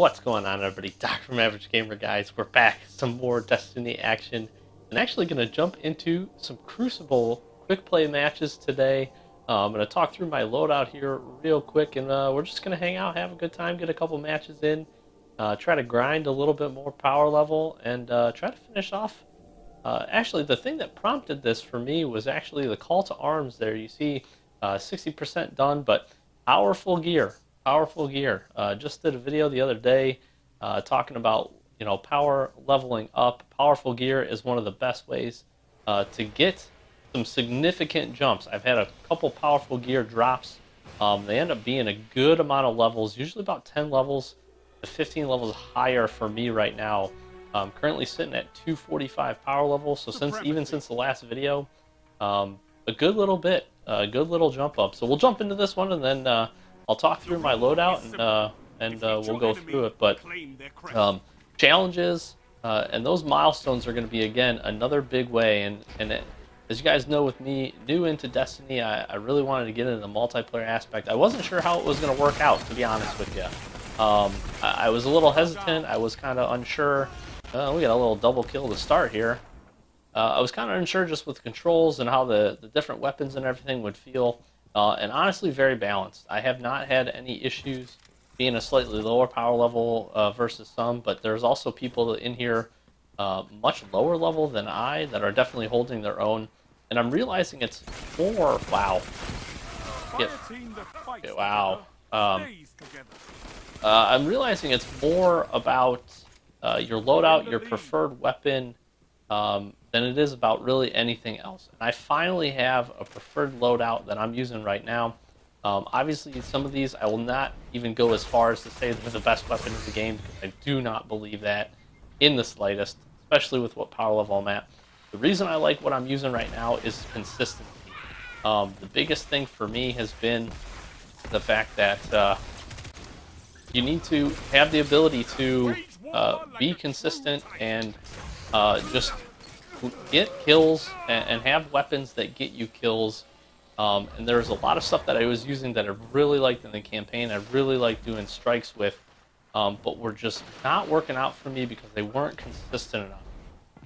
What's going on, everybody? Doc from Average Gamer Guys. We're back. Some more Destiny action. And actually going to jump into some Crucible quick play matches today. Uh, I'm going to talk through my loadout here real quick, and uh, we're just going to hang out, have a good time, get a couple matches in, uh, try to grind a little bit more power level, and uh, try to finish off. Uh, actually, the thing that prompted this for me was actually the call to arms there. You see 60% uh, done, but powerful gear powerful gear. Uh, just did a video the other day uh, talking about you know power leveling up. Powerful gear is one of the best ways uh, to get some significant jumps. I've had a couple powerful gear drops. Um, they end up being a good amount of levels, usually about 10 levels to 15 levels higher for me right now. I'm currently sitting at 245 power level, so since even since the last video, um, a good little bit, a good little jump up. So we'll jump into this one and then uh, I'll talk through my loadout and uh, and uh, we'll go through it. But um, challenges uh, and those milestones are going to be again another big way. And and it, as you guys know, with me new into Destiny, I, I really wanted to get into the multiplayer aspect. I wasn't sure how it was going to work out, to be honest with you. Um, I, I, was a little hesitant. I was kind of unsure. Uh, we got a little double kill to start here. Uh, I was kind of unsure just with the controls and how the, the different weapons and everything would feel uh, and honestly very balanced. I have not had any issues being a slightly lower power level uh, versus some, but there's also people in here uh, much lower level than I that are definitely holding their own. And I'm realizing it's more. Wow. Okay, wow. Um, uh, I'm realizing it's more about uh, your loadout, your preferred weapon, um, than it is about really anything else. And I finally have a preferred loadout that I'm using right now. Um, obviously, some of these I will not even go as far as to say they're the best weapon in the game because I do not believe that in the slightest, especially with what power level I'm at. The reason I like what I'm using right now is consistency. Um, the biggest thing for me has been the fact that uh, you need to have the ability to uh, be consistent and uh, just get kills and, have weapons that get you kills. Um, and there's a lot of stuff that I was using that I really liked in the campaign. I really liked doing strikes with, um, but were just not working out for me because they weren't consistent enough.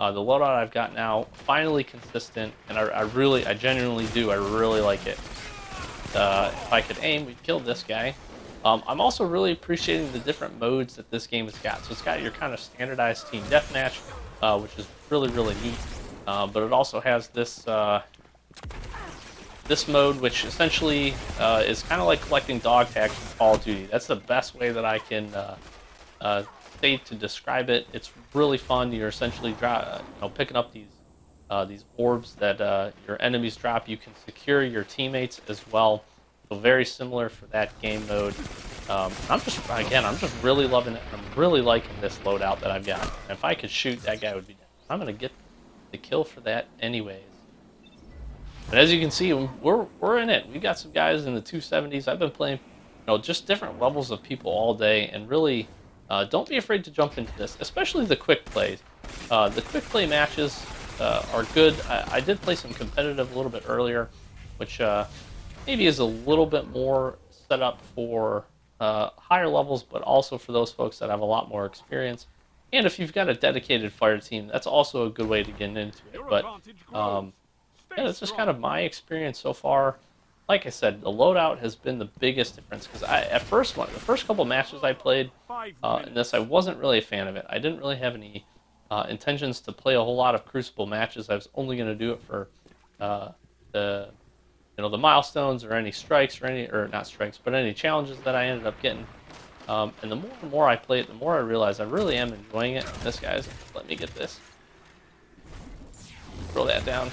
Uh, the loadout I've got now finally consistent, and I, I, really, I genuinely do. I really like it. Uh, if I could aim, we'd kill this guy. Um, I'm also really appreciating the different modes that this game has got. So it's got your kind of standardized team deathmatch, uh, which is really, really neat. Uh, but it also has this uh, this mode, which essentially uh, is kind of like collecting dog tags in Call of Duty. That's the best way that I can uh, uh, say to describe it. It's really fun. You're essentially you know, picking up these these orbs that your enemies drop. You can secure your teammates as well. Very similar for that game mode. Um, I'm just, again, I'm just really loving it. I'm really liking this loadout that I've got. If I could shoot, that guy would be dead. I'm going to get the kill for that anyways. But as you can see, we're, we're in it. We've got some guys in the 270s. I've been playing, you know, just different levels of people all day. And really, uh, don't be afraid to jump into this, especially the quick plays. Uh, the quick play matches uh, are good. I, I, did play some competitive a little bit earlier, which uh, maybe is a little bit more set up for uh, higher levels, but also for those folks that have a lot more experience. And if you've got a dedicated fire team, that's also a good way to get into it. But um, yeah, that's just kind of my experience so far. Like I said, the loadout has been the biggest difference because I at first one the first couple matches I played uh, in this I wasn't really a fan of it. I didn't really have any uh, intentions to play a whole lot of Crucible matches. I was only going to do it for uh, the you know the milestones or any strikes or any or not strikes but any challenges that I ended up getting. Um, and the more and more I play it, the more I realize I really am enjoying it. This guy's let me get this. Throw that down.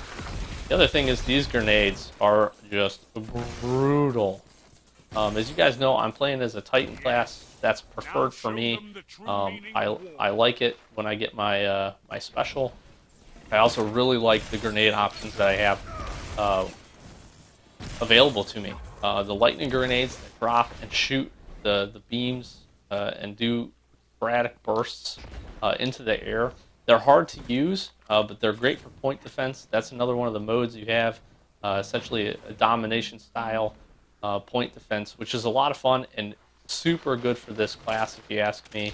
The other thing is these grenades are just brutal. Um, as you guys know, I'm playing as a Titan class. That's preferred for me. Um, I, I like it when I get my uh, my special. I also really like the grenade options that I have. Uh, available to me. Uh, the lightning grenades that drop and shoot the, the beams uh, and do sporadic bursts uh, into the air. They're hard to use, uh, but they're great for point defense. That's another one of the modes you have, uh, essentially a, a, domination style uh, point defense, which is a lot of fun and super good for this class, if you ask me.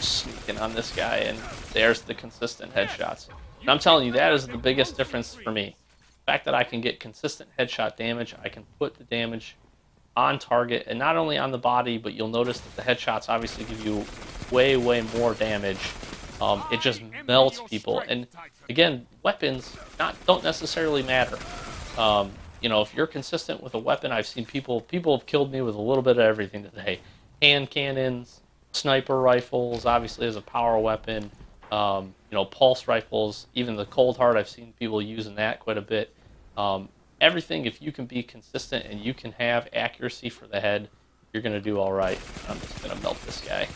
Sneaking on this guy, and there's the consistent headshots. And I'm telling you, that is the biggest difference for me. The fact that I can get consistent headshot damage, I can put the damage on target, and not only on the body, but you'll notice that the headshots obviously give you way, way more damage. Um, it just melts people. And again, weapons not don't necessarily matter. Um, you know, if you're consistent with a weapon, I've seen people people have killed me with a little bit of everything today. Hand cannons, sniper rifles, obviously as a power weapon. Um, you know, pulse rifles, even the Coldheart. I've seen people using that quite a bit. Um, everything, if you can be consistent and you can have accuracy for the head, you're gonna do all right. I'm just gonna melt this guy.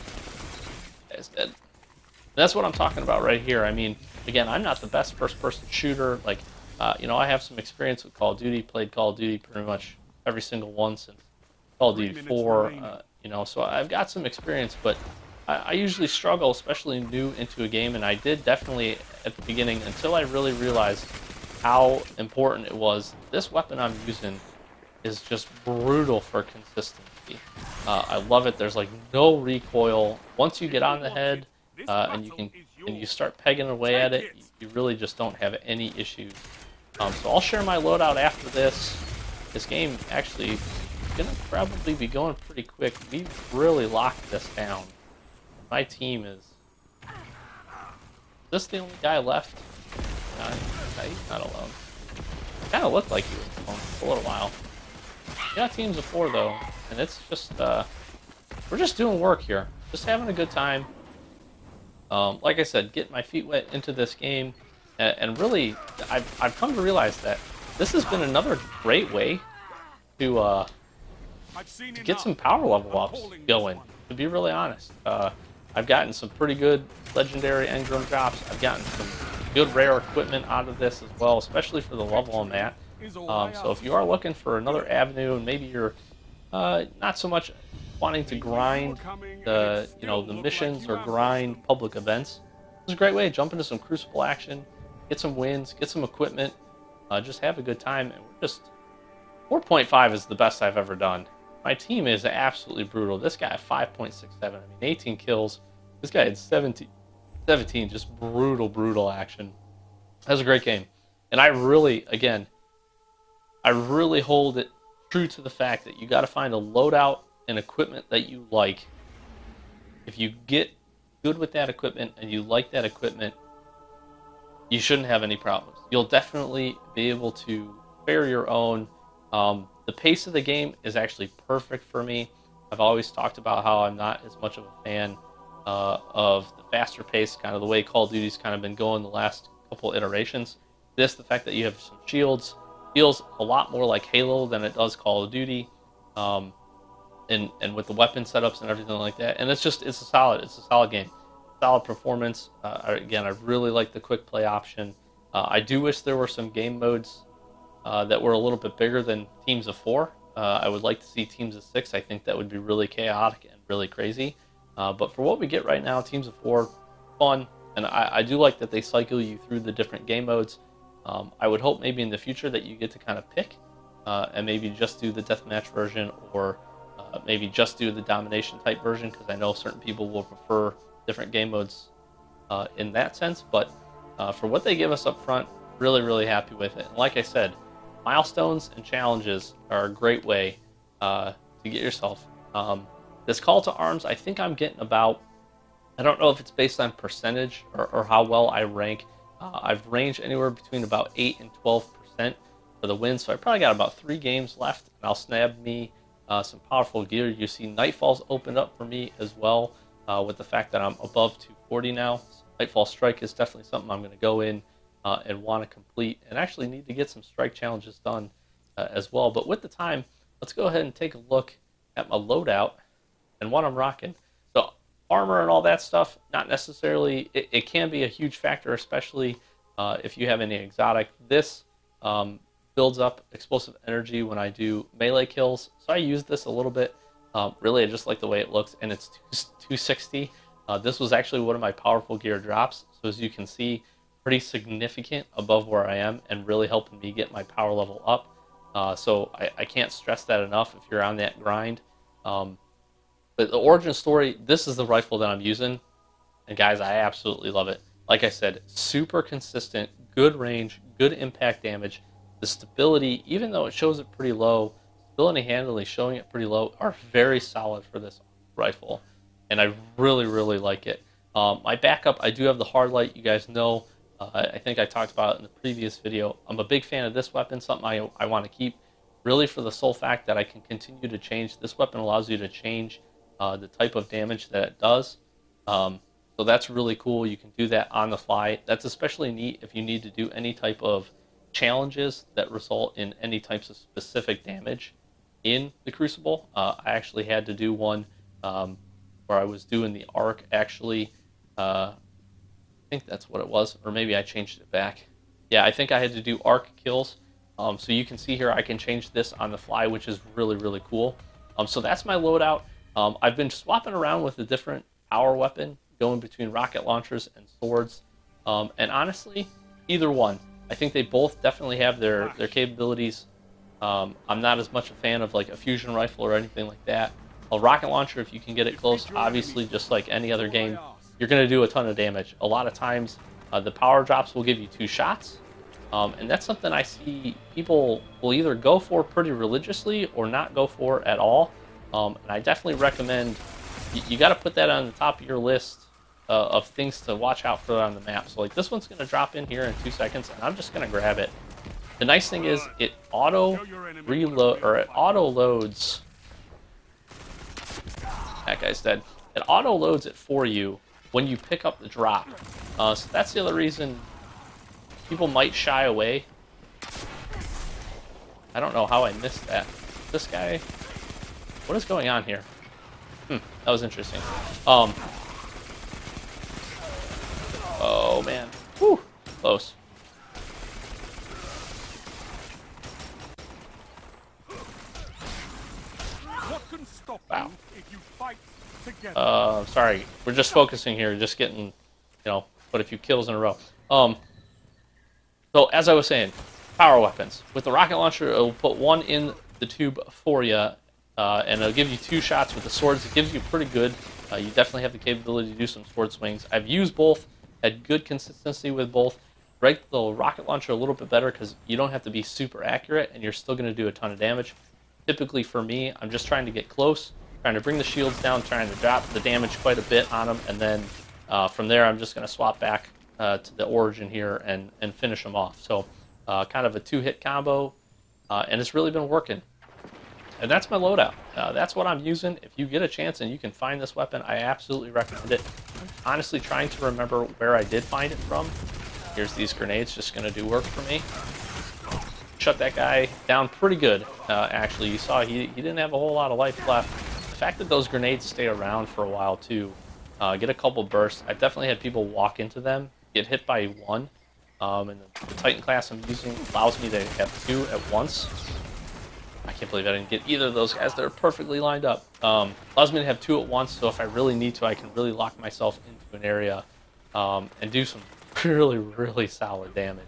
Guy's dead. that's what I'm talking about right here. I mean, again, I'm not the best first-person shooter. Like, uh, you know, I have some experience with Call of Duty. Played Call of Duty pretty much every single one since Call of Duty 4. Uh, you know, so I've got some experience, but I, I usually struggle, especially new into a game, and I did definitely at the beginning until I really realized how important it was. This weapon I'm using is just brutal for consistency. Uh, I love it. There's like no recoil. Once you get on the head uh, and you can and you start pegging away at it, you really just don't have any issues. Um, so I'll share my loadout after this. This game actually is gonna probably be going pretty quick. We've really locked this down. My team is. Is this the only guy left? No, he's not alone. Kind of looked like he was alone for a little while. got teams of four though, and it's just uh, we're just doing work here, just having a good time. Um, like I said, get my feet wet into this game, and, and really, I've I've come to realize that this has been another great way to uh, to get some power level ups going. To be really honest, uh, I've gotten some pretty good legendary engram drops. I've gotten some good rare equipment out of this as well, especially for the level I'm at. Um, so if you are looking for another avenue, and maybe you're uh, not so much wanting to grind the you know the missions or grind public events, it's a great way to jump into some Crucible action, get some wins, get some equipment, uh, just have a good time, and we're just 4.5 is the best I've ever done. My team is absolutely brutal. This guy 5.67. I mean, 18 kills. This guy had 17, 17 just brutal, brutal action. That was a great game. And I really, again, I really hold it true to the fact that you got to find a loadout and equipment that you like. If you get good with that equipment and you like that equipment, you shouldn't have any problems. You'll definitely be able to fare your own. Um, the pace of the game is actually perfect for me. I've always talked about how I'm not as much of a fan uh, of the faster pace, kind of the way Call of Duty's kind of been going the last couple iterations. This, the fact that you have some shields, feels a lot more like Halo than it does Call of Duty, um, and and with the weapon setups and everything like that. And it's just it's a solid it's a solid game, solid performance. Uh, again, I really like the quick play option. Uh, I do wish there were some game modes uh, that were a little bit bigger than teams of four. Uh, I would like to see teams of six. I think that would be really chaotic and really crazy. Uh, but for what we get right now, Teams of Four, fun, and I, I do like that they cycle you through the different game modes. Um, I would hope maybe in the future that you get to kind of pick uh, and maybe just do the deathmatch version or uh, maybe just do the domination type version because I know certain people will prefer different game modes uh, in that sense. But uh, for what they give us up front, really, really happy with it. And like I said, milestones and challenges are a great way uh, to get yourself. Um, this call to arms, I think I'm getting about, I don't know if it's based on percentage or, or how well I rank. Uh, I've ranged anywhere between about 8 and 12% for the win, so I probably got about three games left, and I'll snab me uh, some powerful gear. You see Nightfall's opened up for me as well uh, with the fact that I'm above 240 now. So Nightfall Strike is definitely something I'm going to go in uh, and want to complete and actually need to get some strike challenges done uh, as well. But with the time, let's go ahead and take a look at my loadout and what I'm rocking. So armor and all that stuff, not necessarily. It, it can be a huge factor, especially uh, if you have any exotic. This um, builds up explosive energy when I do melee kills, so I use this a little bit. Um, really, I just like the way it looks, and it's 260. Uh, this was actually one of my powerful gear drops, so as you can see, pretty significant above where I am, and really helping me get my power level up. Uh, so I, I, can't stress that enough if you're on that grind. Um, but the origin story, this is the rifle that I'm using. And guys, I absolutely love it. Like I said, super consistent, good range, good impact damage. The stability, even though it shows it pretty low, stability handling showing it pretty low are very solid for this rifle. And I really, really like it. Um, my backup, I do have the hard light. You guys know uh, I think I talked about it in the previous video. I'm a big fan of this weapon, something I, I want to keep, really for the sole fact that I can continue to change. This weapon allows you to change uh, the type of damage that it does. Um, so that's really cool. You can do that on the fly. That's especially neat if you need to do any type of challenges that result in any types of specific damage in the Crucible. Uh, I actually had to do one um, where I was doing the arc actually uh, I think that's what it was, or maybe I changed it back. Yeah, I think I had to do arc kills. Um, so you can see here I can change this on the fly, which is really, really cool. Um, so that's my loadout. Um, I've been swapping around with a different power weapon, going between rocket launchers and swords. Um, and honestly, either one. I think they both definitely have their, their capabilities. Um, I'm not as much a fan of like a fusion rifle or anything like that. A rocket launcher, if you can get it close, obviously just like any other game, you're going to do a ton of damage. A lot of times, uh, the power drops will give you two shots, um, and that's something I see people will either go for pretty religiously or not go for at all. Um, and I definitely recommend you, you got to put that on the top of your list uh, of things to watch out for on the map. So like this one's going to drop in here in two seconds, and I'm just going to grab it. The nice thing is it auto reload or it auto loads. That guy's dead. It auto loads it for you when you pick up the drop. Uh, so that's the other reason people might shy away. I don't know how I missed that. This guy... What is going on here? Hmm, that was interesting. Um... Oh, man. Whew, close. Wow. Uh, sorry, we're just focusing here, just getting, you know, put a few kills in a row. Um, so as I was saying, power weapons. With the rocket launcher, it'll put one in the tube for you, uh, and it'll give you two shots with the swords. It gives you pretty good. Uh, you definitely have the capability to do some sword swings. I've used both, had good consistency with both. Break the rocket launcher a little bit better because you don't have to be super accurate, and you're still going to do a ton of damage. Typically for me, I'm just trying to get close trying to bring the shields down, trying to drop the damage quite a bit on them, and then uh, from there I'm just going to swap back uh, to the origin here and, and finish them off. So uh, kind of a two-hit combo, uh, and it's really been working. And that's my loadout. Uh, that's what I'm using. If you get a chance and you can find this weapon, I absolutely recommend it. I'm honestly trying to remember where I did find it from. Here's these grenades, just to do work for me. Shut that guy down pretty good, uh, actually. You saw he, he didn't have a whole lot of life left the fact that those grenades stay around for a while too, uh, get a couple bursts. I've definitely had people walk into them, get hit by one, um, and the, Titan class I'm using allows me to have two at once. Can't believe I didn't get either of those guys. They're perfectly lined up. Um, allows me to have two at once, so if I really need to, I can really lock myself into an area um, and do some really, really solid damage.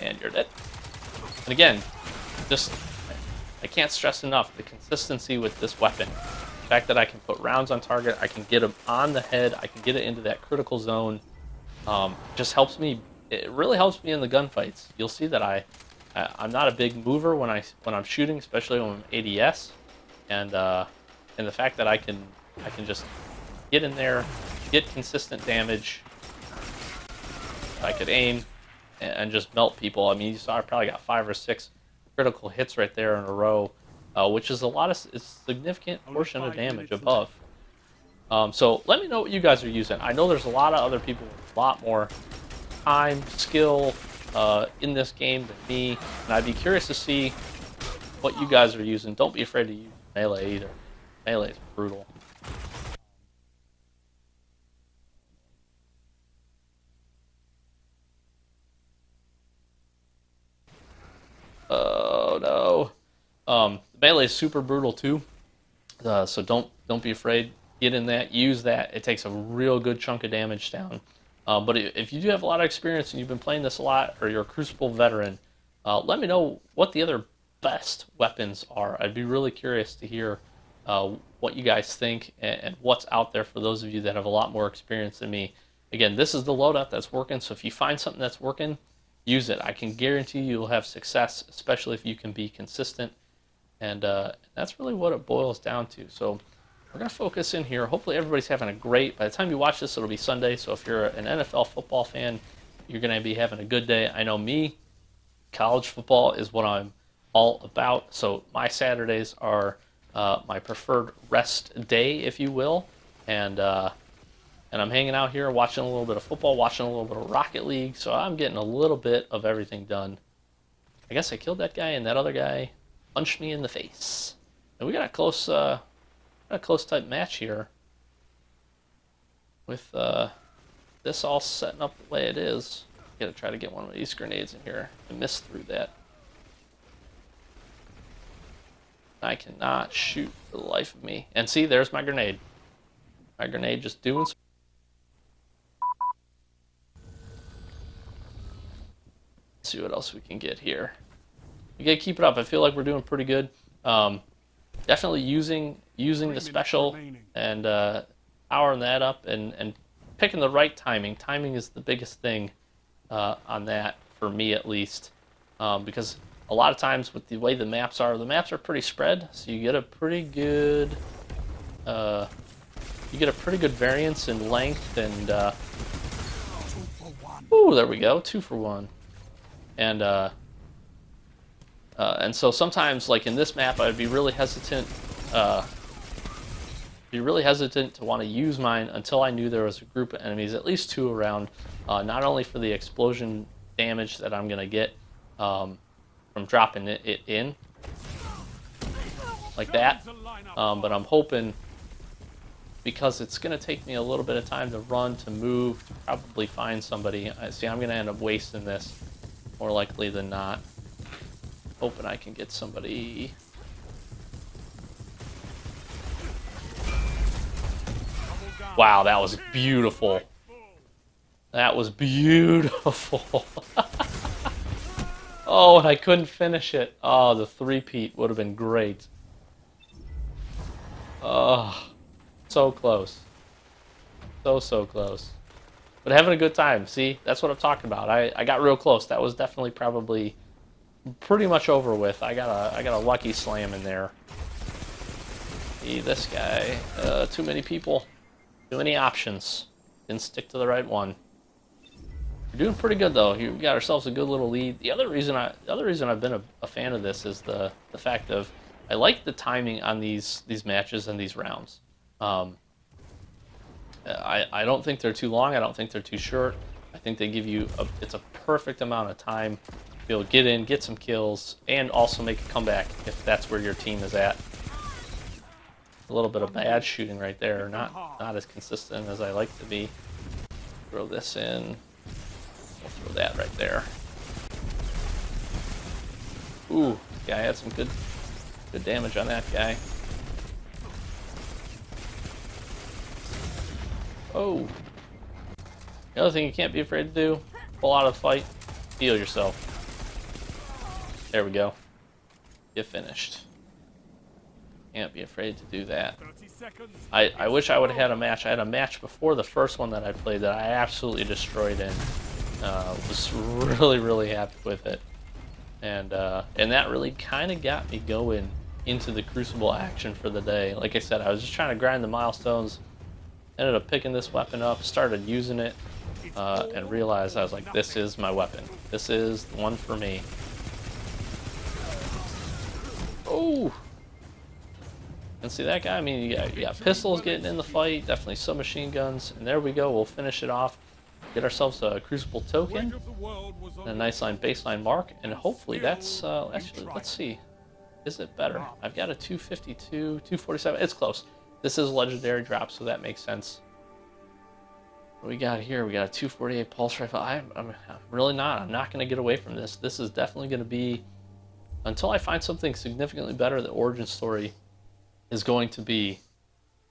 And you're dead. And again, just, I can't stress enough the consistency with this weapon. The fact that I can put rounds on target, I can get them on the head, I can get it into that critical zone, um, just helps me, it really helps me in the gunfights. You'll see that I, I'm not a big mover when, I, when I'm shooting, especially when I'm ADS, and, uh, and the fact that I can, I can just get in there, get consistent damage, I could aim and just melt people. I mean, you saw I probably got five or six critical hits right there in a row, uh, which is a lot of significant portion of damage above. Um, so let me know what you guys are using. I know there's a lot of other people with a lot more time, skill uh, in this game than me, and I'd be curious to see what you guys are using. Don't be afraid to use melee either. Melee is brutal. Oh no. Um, melee is super brutal too, uh, so don't don't be afraid. Get in that, use that. It takes a real good chunk of damage down. Uh, but if you do have a lot of experience and you've been playing this a lot, or you're a Crucible veteran, uh, let me know what the other best weapons are. I'd be really curious to hear uh, what you guys think and, and, what's out there for those of you that have a lot more experience than me. Again, this is the loadout that's working, so if you find something that's working, use it. I can guarantee you'll have success, especially if you can be consistent. And uh, that's really what it boils down to. So we're going to focus in here. Hopefully everybody's having a great, by the time you watch this, it'll be Sunday. So if you're an NFL football fan, you're going to be having a good day. I know me, college football is what I'm all about. So my Saturdays are uh, my preferred rest day, if you will. And, uh, and I'm hanging out here watching a little bit of football, watching a little bit of Rocket League. So I'm getting a little bit of everything done. I guess I killed that guy, and that other guy punched me in the face. And we got a close, uh, a close type match here. With uh, this all setting up the way it is. Gotta try to get one of these grenades in here. I missed through that. I cannot shoot for the life of me. And see, there's my grenade. My grenade just doing see what else we can get here. We gotta keep it up. I feel like we're doing pretty good. Um, definitely using using the special and uh, powering that up and, and picking the right timing. Timing is the biggest thing uh, on that for me at least, um, because a lot of times with the way the maps are, the maps are pretty spread, so you get a pretty good uh, you get a pretty good variance in length and uh, ooh, there we go, two for one. And uh, and so sometimes, like in this map, I'd be really hesitant, uh, be really hesitant to want to use mine until I knew there was a group of enemies, at least two around, uh, not only for the explosion damage that I'm gonna get um, from dropping it, it, in, like that, um, but I'm hoping because it's going to take me a little bit of time to run, to move, to probably find somebody. I see I'm going to end up wasting this more likely than not. Hoping I can get somebody. Wow, that was beautiful. That was beautiful. oh, and I couldn't finish it. Oh, the three-peat would have been great. Oh, so close. So, so close but having a good time. See, that's what I'm talking about. I, I got real close. That was definitely probably pretty much over with. I got a I got a lucky slam in there. This guy. Uh, too many people. Too many options. Didn't stick to the right one. We're doing pretty good though. You got ourselves a good little lead. The other reason I the other reason I've been a, a fan of this is the the fact of I like the timing on these these matches and these rounds. Um, I, I don't think they're too long. I don't think they're too short. I think they give you a, it's a perfect amount of time be able to get in, get some kills, and also make a comeback if that's where your team is at. A little bit of bad shooting right there. Not not as consistent as I like to be. Throw this in. We'll throw that right there. Ooh, guy had some good good damage on that guy. Oh. The other thing you can't be afraid to do, pull out of the fight, heal yourself. There we go. Get finished. Can't be afraid to do that. I, I wish I would have had a match. I had a match before the first one that I played that I absolutely destroyed in. Uh, was really, really happy with it. And, uh, and that really kind of got me going into the Crucible action for the day. Like I said, I was just trying to grind the milestones, ended up picking this weapon up, started using it, uh, and realized I was like, this is my weapon. This is the one for me. See that guy? I mean, you got, pistols getting in the fight, definitely submachine guns, and there we go. We'll finish it off. Get ourselves a Crucible token, a nice line baseline mark, and hopefully that's, uh, actually, let's see. Is it better? I've got a 252, 247. It's close. This is legendary drop, so that makes sense. What we got here? We got a 248 pulse rifle. I, I'm, I'm really not. I'm not going to get away from this. This is definitely going to be, until I find something significantly better, the origin story is going to be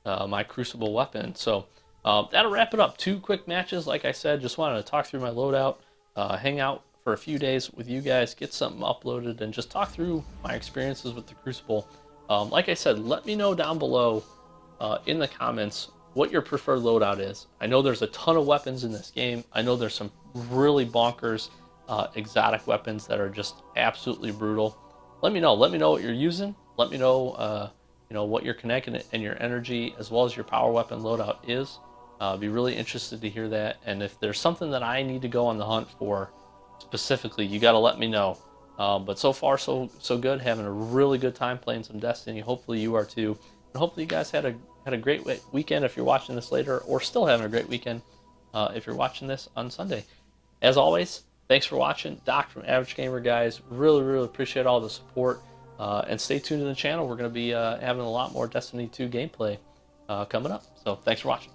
uh, my crucible weapon. So um, that'll wrap it up. Two quick matches, like I said. Just wanted to talk through my loadout, uh, hang out for a few days with you guys, get something uploaded, and just talk through my experiences with the Crucible. Um, like I said, let me know down below uh, in the comments what your preferred loadout is. I know there's a ton of weapons in this game. I know there's some really bonkers uh, exotic weapons that are just absolutely brutal. Let me know. Let me know what you're using. Let me know, uh, you know, what your kinetic and your energy as well as your power weapon loadout is. Uh, be really interested to hear that. And if there's something that I need to go on the hunt for specifically, you got to let me know. Um, but so far, so so good. Having a really good time playing some Destiny. Hopefully, you are too. And hopefully, you guys had a had a great weekend if you're watching this later, or still having a great weekend uh, if you're watching this on Sunday. As always, thanks for watching. Doc from Average Gamer Guys. Really, really appreciate all the support. Uh, and stay tuned to the channel. We're going to be uh, having a lot more Destiny 2 gameplay uh, coming up. So thanks for watching.